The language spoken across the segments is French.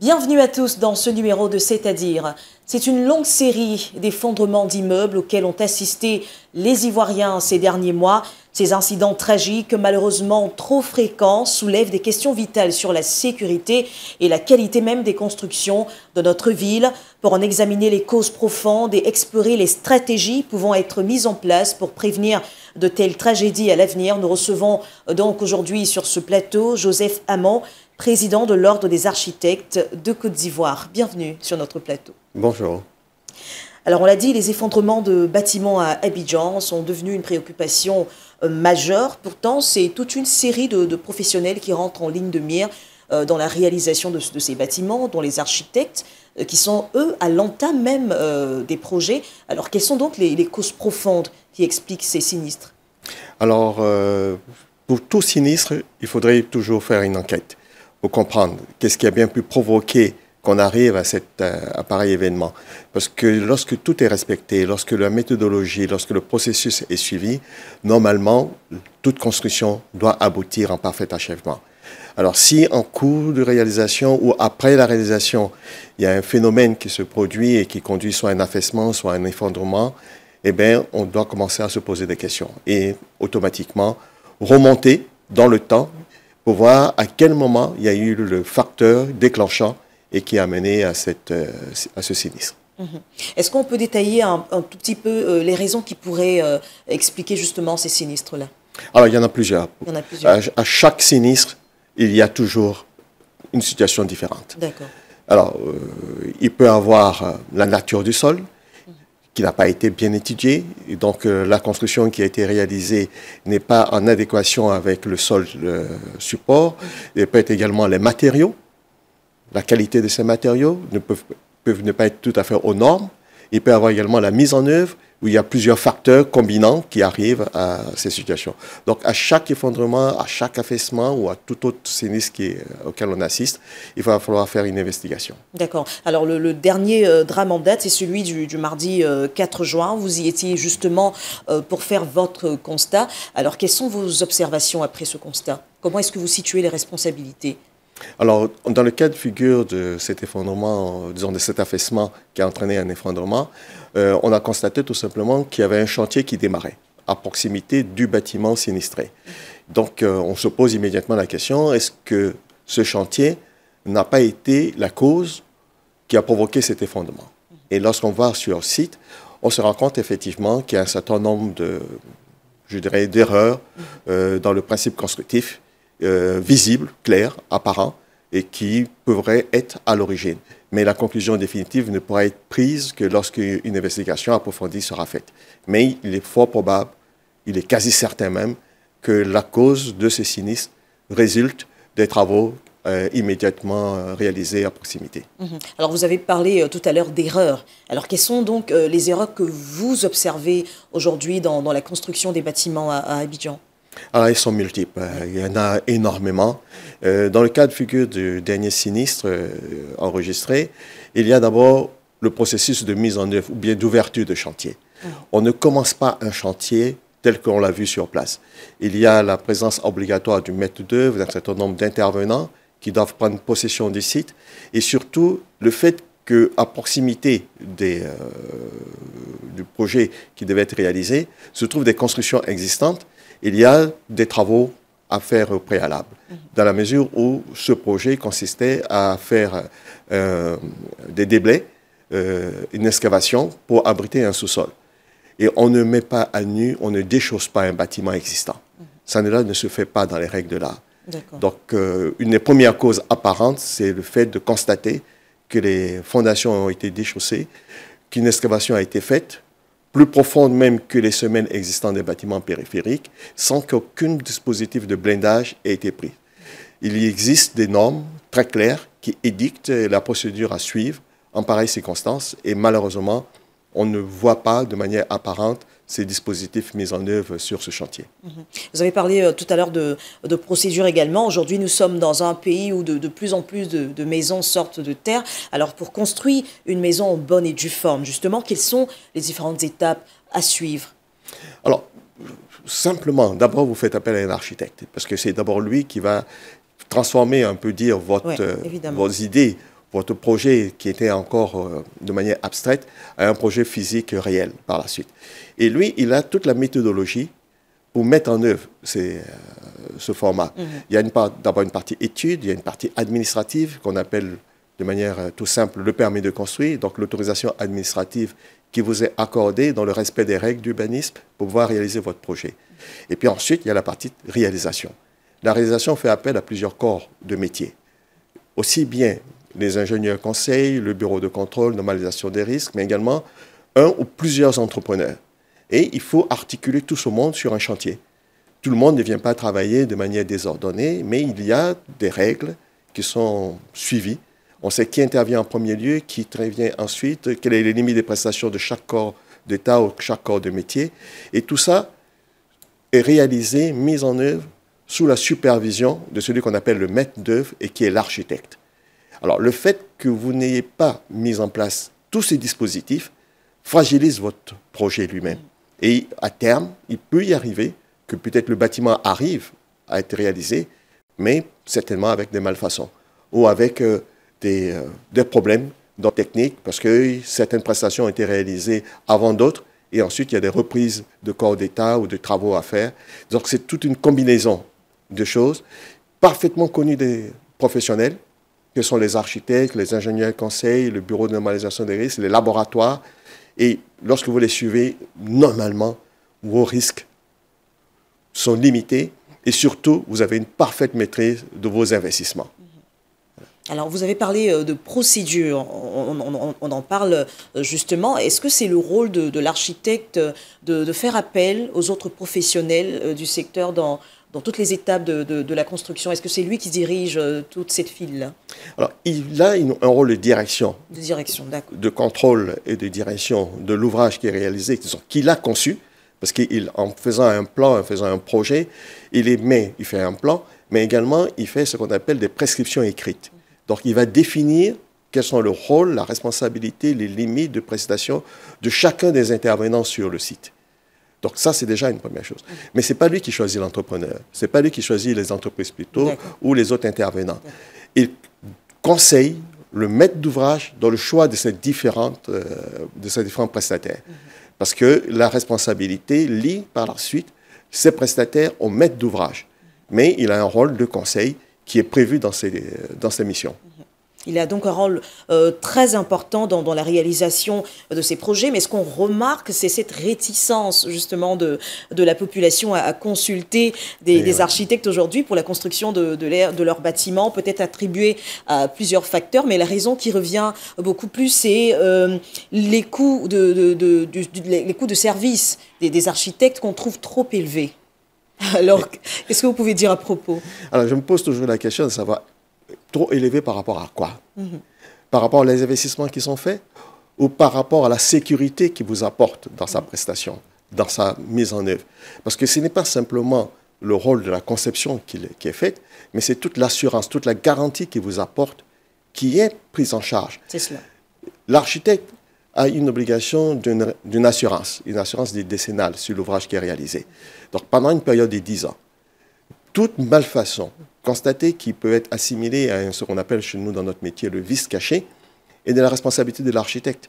Bienvenue à tous dans ce numéro de C'est-à-dire. C'est une longue série d'effondrements d'immeubles auxquels ont assisté les Ivoiriens ces derniers mois. Ces incidents tragiques, malheureusement trop fréquents, soulèvent des questions vitales sur la sécurité et la qualité même des constructions de notre ville. Pour en examiner les causes profondes et explorer les stratégies pouvant être mises en place pour prévenir de telles tragédies à l'avenir, nous recevons donc aujourd'hui sur ce plateau Joseph Hamon, président de l'Ordre des architectes de Côte d'Ivoire. Bienvenue sur notre plateau. Bonjour. Alors on l'a dit, les effondrements de bâtiments à Abidjan sont devenus une préoccupation euh, majeure. Pourtant, c'est toute une série de, professionnels qui rentrent en ligne de mire euh, dans la réalisation de, ces bâtiments, dont les architectes, euh, qui sont, eux, à l'entame même des projets. Alors quelles sont donc les, les, causes profondes qui expliquent ces sinistres? Alors, pour tout sinistre, il faudrait toujours faire une enquête pour comprendre qu'est-ce qui a bien pu provoquer qu'on arrive à, cet, euh, pareil événement. Parce que lorsque tout est respecté, lorsque la méthodologie, lorsque le processus est suivi, normalement, toute construction doit aboutir en parfait achèvement. Alors si en cours de réalisation ou après la réalisation, il y a un phénomène qui se produit et qui conduit soit à un affaissement, soit à un effondrement, eh bien, on doit commencer à se poser des questions et automatiquement remonter dans le temps pour voir à quel moment il y a eu le facteur déclenchant et qui a mené à, cette, euh, à ce sinistre. Mhm. Est-ce qu'on peut détailler un, tout petit peu euh, les raisons qui pourraient euh, expliquer justement ces sinistres-là? Alors, il y en a plusieurs. Il y en a plusieurs. À, chaque sinistre, il y a toujours une situation différente. D'accord. Alors, il peut avoir la nature du sol, qui n'a pas été bien étudié. Et donc la construction qui a été réalisée n'est pas en adéquation avec le sol le support. Il peut être également les matériaux. La qualité de ces matériaux ne peuvent, ne pas être tout à fait aux normes. Il peut y avoir également la mise en œuvre où il y a plusieurs facteurs combinants qui arrivent à ces situations. Donc, à chaque effondrement, à chaque affaissement ou à tout autre sinistre qui auquel on assiste, il va falloir faire une investigation. D'accord. Alors, le, dernier euh, drame en date, c'est celui du, mardi 4 euh, juin. Vous y étiez justement euh, pour faire votre constat. Alors, quelles sont vos observations après ce constat? Comment est-ce que vous situez les responsabilités? Alors, dans le cas de figure de cet effondrement, disons de cet affaissement qui a entraîné un effondrement, euh, on a constaté tout simplement qu'il y avait un chantier qui démarrait à proximité du bâtiment sinistré. Donc, euh, on se pose immédiatement la question, est-ce que ce chantier n'a pas été la cause qui a provoqué cet effondrement? Et lorsqu'on va sur site, on se rend compte effectivement qu'il y a un certain nombre de, je dirais, d'erreurs euh, dans le principe constructif euh, visibles, clairs, apparents, et qui pourraient être à l'origine. Mais la conclusion définitive ne pourra être prise que lorsqu'une investigation approfondie sera faite. Mais il est fort probable, il est quasi certain même, que la cause de ces sinistres résulte des travaux euh, immédiatement euh, réalisés à proximité. Mhm. Alors vous avez parlé tout à l'heure d'erreurs. Alors quelles sont donc les erreurs que vous observez aujourd'hui dans, la construction des bâtiments à Abidjan? Alors, ils sont multiples. Euh, il y en a énormément. Euh, dans le cas de figure du dernier sinistre euh, enregistré, il y a d'abord le processus de mise en œuvre ou bien d'ouverture de chantier. On ne commence pas un chantier tel qu'on l'a vu sur place. Il y a la présence obligatoire du maître d'œuvre, d'un certain nombre d'intervenants qui doivent prendre possession du site, et surtout le fait qu'à proximité des, du projet qui devait être réalisé se trouvent des constructions existantes il y a des travaux à faire au préalable, dans la mesure où ce projet consistait à faire euh, des déblais, euh, une excavation pour abriter un sous-sol. Et on ne met pas à nu, on ne déchausse pas un bâtiment existant. Ça ne se fait pas dans les règles de l'art. Donc, euh, une des premières causes apparentes, c'est le fait de constater que les fondations ont été déchaussées, qu'une excavation a été faite, plus profonde même que les semaines existantes des bâtiments périphériques, sans qu'aucun dispositif de blindage ait été pris. Il y existe des normes très claires qui édictent la procédure à suivre en pareille circonstances et malheureusement, on ne voit pas de manière apparente ces dispositifs mis en œuvre sur ce chantier. Mhm. Vous avez parlé euh, tout à l'heure de, de, procédure également. Aujourd'hui, nous sommes dans un pays où de, plus en plus de, maisons sortent de terre. Alors, pour construire une maison en bonne et due forme, justement, quelles sont les différentes étapes à suivre? Alors, simplement, d'abord, vous faites appel à un architecte, parce que c'est d'abord lui qui va transformer, un peu dire, votre, euh, vos idées votre projet qui était encore euh, de manière abstraite à un projet physique réel par la suite. Et lui, il a toute la méthodologie pour mettre en œuvre euh, ce format. Mhm. Il y a d'abord une partie étude, il y a une partie administrative qu'on appelle de manière euh, tout simple le permis de construire, donc l'autorisation administrative qui vous est accordée dans le respect des règles d'urbanisme pour pouvoir réaliser votre projet. Et puis ensuite, il y a la partie réalisation. La réalisation fait appel à plusieurs corps de métier. Aussi bien les ingénieurs conseils, le bureau de contrôle, normalisation des risques, mais également un ou plusieurs entrepreneurs. Et il faut articuler tout ce monde sur un chantier. Tout le monde ne vient pas travailler de manière désordonnée, mais il y a des règles qui sont suivies. On sait qui intervient en premier lieu, qui intervient ensuite, quelles sont les limites des prestations de chaque corps d'État ou chaque corps de métier. Et tout ça est réalisé, mis en œuvre sous la supervision de celui qu'on appelle le maître d'œuvre et qui est l'architecte. Alors le fait que vous n'ayez pas mis en place tous ces dispositifs fragilise votre projet lui-même. Et à terme, il peut y arriver que peut-être le bâtiment arrive à être réalisé, mais certainement avec des malfaçons ou avec euh, des, euh, des, problèmes dans technique, parce que certaines prestations ont été réalisées avant d'autres, et ensuite il y a des reprises de corps d'État ou de travaux à faire. Donc c'est toute une combinaison de choses parfaitement connues des professionnels, que sont les architectes, les ingénieurs conseils, le bureau de normalisation des risques, les laboratoires. Et lorsque vous les suivez, normalement, vos risques sont limités et surtout, vous avez une parfaite maîtrise de vos investissements. Alors, vous avez parlé euh, de procédure, on, en parle euh, justement. Est-ce que c'est le rôle de, l'architecte de, faire appel aux autres professionnels euh, du secteur dans, dans toutes les étapes de, la construction Est-ce que c'est lui qui dirige euh, toute cette file-là? Alors, il a un rôle de direction. De direction, d'accord. De contrôle et de direction de l'ouvrage qui est réalisé, qu'il a conçu, parce qu'en faisant un plan, en faisant un projet, il émet, il fait un plan, mais également il fait ce qu'on appelle des prescriptions écrites. Donc, il va définir quels sont le rôle, la responsabilité, les limites de prestation de chacun des intervenants sur le site. Donc ça, c'est déjà une première chose. Mais ce n'est pas lui qui choisit l'entrepreneur. Ce n'est pas lui qui choisit les entreprises plutôt ou les autres intervenants. Il conseille le maître d'ouvrage dans le choix de ces, différentes, euh, de ces différents prestataires. Parce que la responsabilité lie par la suite ces prestataires au maître d'ouvrage. Mais il a un rôle de conseil qui est prévu dans ses, dans ses missions. Il a donc un rôle euh, très important dans, la réalisation de ces projets, mais ce qu'on remarque, c'est cette réticence justement de, de la population à, consulter des, architectes aujourd'hui pour la construction de, de, leurs bâtiments, peut-être attribué à plusieurs facteurs, mais la raison qui revient beaucoup plus, c'est euh, les, coûts de, les coûts de service des, des architectes qu'on trouve trop élevés. Alors, qu'est-ce que vous pouvez dire à propos? Alors, je me pose toujours la question de savoir trop élevé par rapport à quoi mhm. Par rapport aux investissements qui sont faits ou par rapport à la sécurité qu'il vous apporte dans sa prestation, dans sa mise en œuvre? Parce que ce n'est pas simplement le rôle de la conception qui, est faite, mais c'est toute l'assurance, toute la garantie qu'il vous apporte qui est prise en charge. C'est cela. L'architecte a une obligation d'une assurance, une assurance décennale sur l'ouvrage qui est réalisé. Donc pendant une période de 10 ans, toute malfaçon constater qui peut être assimilé à ce qu'on appelle chez nous dans notre métier le vice caché et de la responsabilité de l'architecte.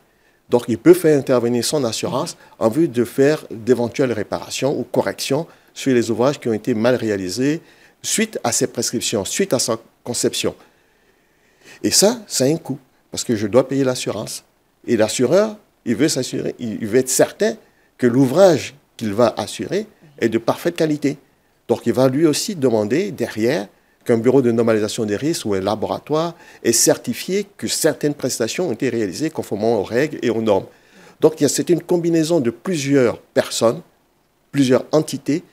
Donc il peut faire intervenir son assurance en vue de faire d'éventuelles réparations ou corrections sur les ouvrages qui ont été mal réalisés suite à ses prescriptions, suite à sa conception. Et ça, ça a un coût, parce que je dois payer l'assurance. Et l'assureur, il veut s'assurer, il veut être certain que l'ouvrage qu'il va assurer est de parfaite qualité. Donc il va lui aussi demander derrière qu'un bureau de normalisation des risques ou un laboratoire ait certifié que certaines prestations ont été réalisées conformément aux règles et aux normes. Donc c'est une combinaison de plusieurs personnes, plusieurs entités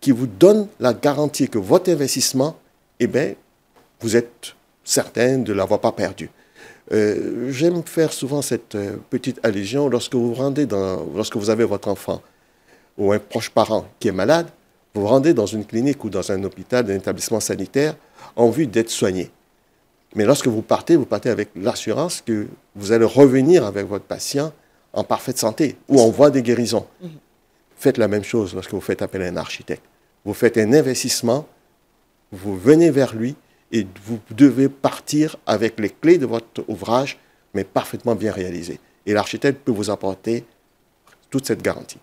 qui vous donnent la garantie que votre investissement, eh bien, vous êtes certain de ne l'avoir pas perdu. Euh, j'aime faire souvent cette euh, petite allusion lorsque vous lorsque vous avez votre enfant ou un proche parent qui est malade, vous vous rendez dans une clinique ou dans un hôpital, un établissement sanitaire, en vue d'être soigné. Mais lorsque vous partez, vous partez avec l'assurance que vous allez revenir avec votre patient en parfaite santé ou en voie de guérison. Mhm. Faites la même chose lorsque vous faites appel à un architecte. Vous faites un investissement, vous venez vers lui et vous devez partir avec les clés de votre ouvrage, mais parfaitement bien réalisé. Et l'architecte peut vous apporter toute cette garantie.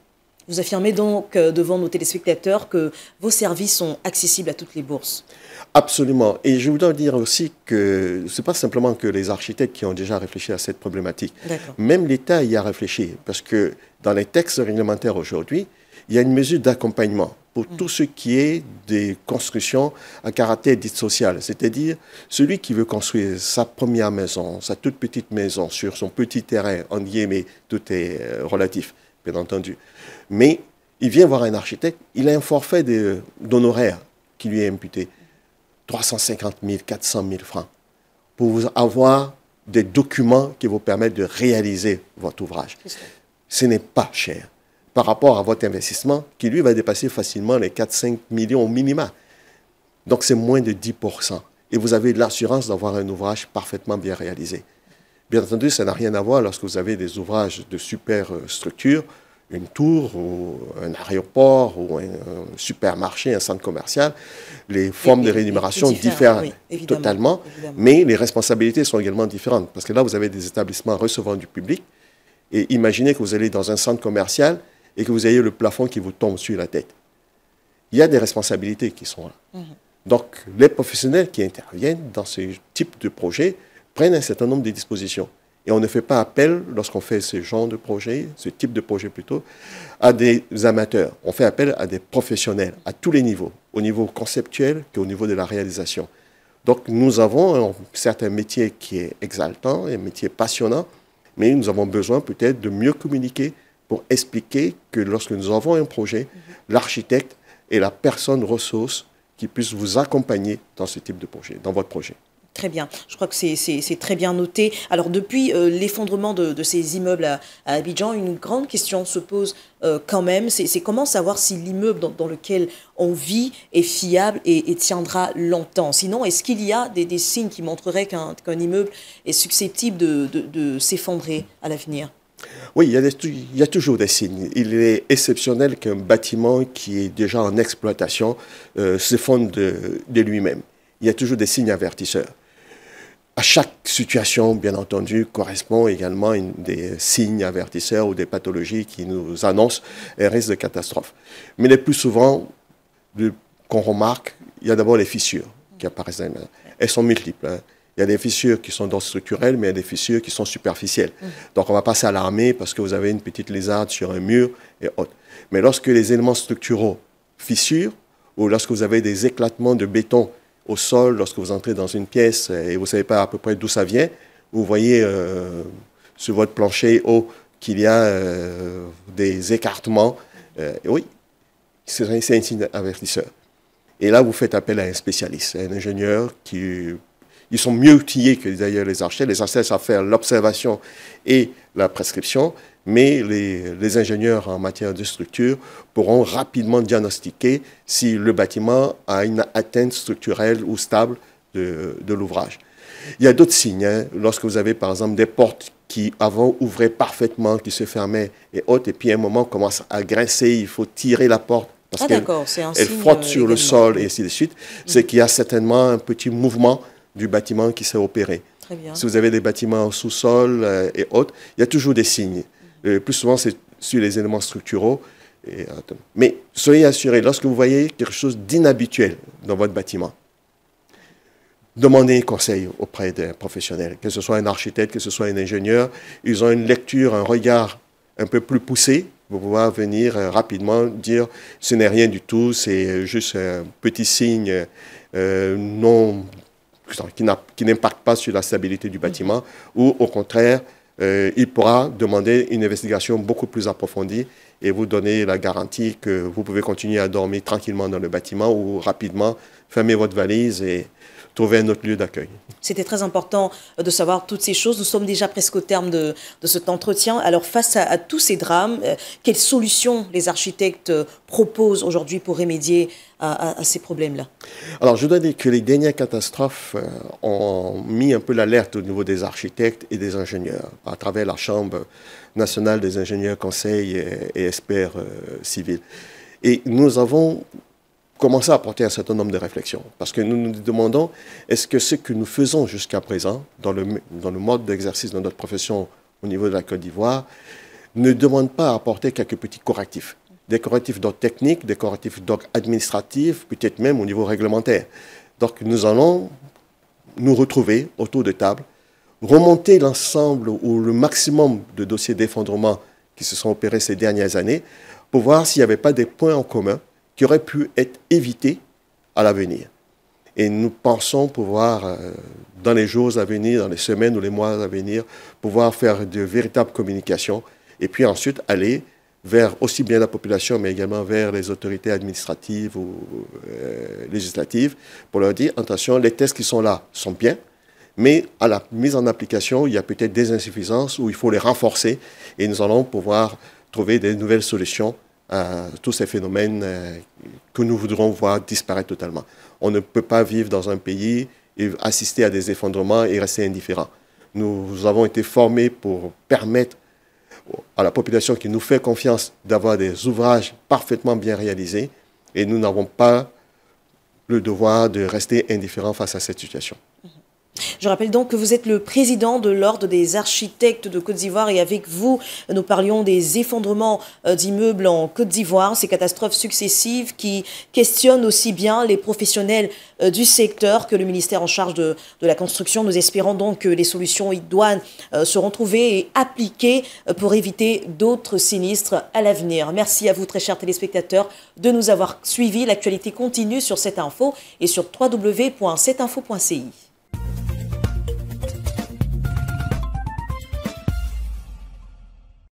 Vous affirmez donc euh, devant nos téléspectateurs que vos services sont accessibles à toutes les bourses. Absolument. Et je voudrais dire aussi que ce n'est pas simplement que les architectes qui ont déjà réfléchi à cette problématique. Même l'État y a réfléchi. Parce que dans les textes réglementaires aujourd'hui, il y a une mesure d'accompagnement pour mm. tout ce qui est des constructions à caractère dit social. C'est-à-dire celui qui veut construire sa première maison, sa toute petite maison sur son petit terrain, en guillemets, tout est euh, relatif, bien entendu. Mais il vient voir un architecte, il a un forfait d'honoraires qui lui est imputé. 350 000, 400 000 francs pour vous avoir des documents qui vous permettent de réaliser votre ouvrage. Ce n'est pas cher par rapport à votre investissement qui, lui, va dépasser facilement les 4-5 millions au minima. Donc, c'est moins de 10%. Et vous avez l'assurance d'avoir un ouvrage parfaitement bien réalisé. Bien entendu, ça n'a rien à voir lorsque vous avez des ouvrages de super euh, structure une tour ou un aéroport ou un, supermarché, un centre commercial, les formes de rémunération diffèrent totalement, mais les responsabilités sont également différentes. Parce que là, vous avez des établissements recevant du public, et imaginez que vous allez dans un centre commercial et que vous ayez le plafond qui vous tombe sur la tête. Il y a des responsabilités qui sont là. Mhm. Donc, les professionnels qui interviennent dans ce type de projet prennent un certain nombre de dispositions. Et on ne fait pas appel, lorsqu'on fait ce genre de projet, ce type de projet plutôt, à des amateurs. On fait appel à des professionnels, à tous les niveaux, au niveau conceptuel qu'au niveau de la réalisation. Donc nous avons un certain métier qui est exaltant, un métier passionnant, mais nous avons besoin peut-être de mieux communiquer pour expliquer que lorsque nous avons un projet, l'architecte est la personne ressource qui puisse vous accompagner dans ce type de projet, dans votre projet. Très bien. Je crois que c'est très bien noté. Alors, depuis euh, l'effondrement de, ces immeubles à, Abidjan, une grande question se pose euh, quand même. C'est comment savoir si l'immeuble dans, lequel on vit est fiable et, tiendra longtemps? Sinon, est-ce qu'il y a des, signes qui montreraient qu'un immeuble est susceptible de, s'effondrer à l'avenir? Oui, il y, a toujours des signes. Il est exceptionnel qu'un bâtiment qui est déjà en exploitation euh, s'effondre de lui-même. Il y a toujours des signes avertisseurs à chaque situation, bien entendu, correspond également une, des signes avertisseurs ou des pathologies qui nous annoncent un risque de catastrophe. Mais le plus souvent, qu'on remarque, il y a d'abord les fissures qui apparaissent. Elles sont multiples. Hein. Il y a des fissures qui sont d'ordre structurel, mais il y a des fissures qui sont superficielles. Mmh. Donc on va pas s'alarmer parce que vous avez une petite lézarde sur un mur et autres. Mais lorsque les éléments structuraux fissurent, ou lorsque vous avez des éclatements de béton au sol lorsque vous entrez dans une pièce et vous ne savez pas à peu près d'où ça vient. Vous voyez euh, sur votre plancher haut qu'il y a euh, des écartements. Euh, oui, c'est un signe avertisseur. Et là, vous faites appel à un spécialiste, un ingénieur qui... Ils sont mieux outillés que d'ailleurs les architectes. Les architectes savent faire l'observation et la prescription, mais les, ingénieurs en matière de structure pourront rapidement diagnostiquer si le bâtiment a une atteinte structurelle ou stable de, l'ouvrage. Il y a d'autres signes. Hein. Lorsque vous avez par exemple des portes qui avant ouvraient parfaitement, qui se fermaient et autres, et puis à un moment commence à grincer, il faut tirer la porte parce ah, qu'elle frotte sur le sol et ainsi de suite, c'est qu'il y a certainement un petit mouvement du bâtiment qui s'est opéré. Si vous avez des bâtiments sous-sol euh, et autres, il y a toujours des signes. Le plus souvent, c'est sur les éléments structuraux. Et, mais soyez assurés, lorsque vous voyez quelque chose d'inhabituel dans votre bâtiment, demandez conseil auprès d'un professionnel, que ce soit un architecte, que ce soit un ingénieur. Ils ont une lecture, un regard un peu plus poussé pour pouvoir venir euh, rapidement dire ce n'est rien du tout, c'est juste un petit signe euh, non, qui n'impacte pas sur la stabilité du bâtiment, ou au contraire, euh, il pourra demander une investigation beaucoup plus approfondie et vous donner la garantie que vous pouvez continuer à dormir tranquillement dans le bâtiment ou rapidement fermer votre valise et trouver un autre lieu d'accueil. C'était très important de savoir toutes ces choses. Nous sommes déjà presque au terme de, cet entretien. Alors face à, tous ces drames, euh, quelles solutions les architectes euh, proposent aujourd'hui pour remédier à, ces problèmes-là? Alors je dois dire que les dernières catastrophes euh, ont mis un peu l'alerte au niveau des architectes et des ingénieurs à travers la Chambre nationale des ingénieurs conseils et, experts civils. Et nous avons commencer à apporter un certain nombre de réflexions. Parce que nous nous demandons, est-ce que ce que nous faisons jusqu'à présent, dans le, mode d'exercice de notre profession au niveau de la Côte d'Ivoire, ne demande pas à apporter quelques petits correctifs Des correctifs d'ordre technique, des correctifs d'ordre administratif, peut-être même au niveau réglementaire. Donc nous allons nous retrouver autour de table, remonter l'ensemble ou le maximum de dossiers d'effondrement qui se sont opérés ces dernières années pour voir s'il n'y avait pas des points en commun qui auraient pu être évités à l'avenir. Et nous pensons pouvoir, euh, dans les jours à venir, dans les semaines ou les mois à venir, pouvoir faire de véritables communications et puis ensuite aller vers aussi bien la population, mais également vers les autorités administratives ou euh, législatives, pour leur dire, attention, les tests qui sont là sont bien, mais à la mise en application, il y a peut-être des insuffisances où il faut les renforcer, et nous allons pouvoir trouver des nouvelles solutions à tous ces phénomènes euh, que nous voudrons voir disparaître totalement. On ne peut pas vivre dans un pays et assister à des effondrements et rester indifférent. Nous avons été formés pour permettre à la population qui nous fait confiance d'avoir des ouvrages parfaitement bien réalisés et nous n'avons pas le devoir de rester indifférents face à cette situation. Je rappelle donc que vous êtes le président de l'Ordre des architectes de Côte d'Ivoire et avec vous, nous parlions des effondrements euh, d'immeubles en Côte d'Ivoire, ces catastrophes successives qui questionnent aussi bien les professionnels euh, du secteur que le ministère en charge de, la construction. Nous espérons donc que les solutions idoines euh, seront trouvées et appliquées pour éviter d'autres sinistres à l'avenir. Merci à vous, très chers téléspectateurs, de nous avoir suivis. L'actualité continue sur cette info et sur www.cetinfo.ci.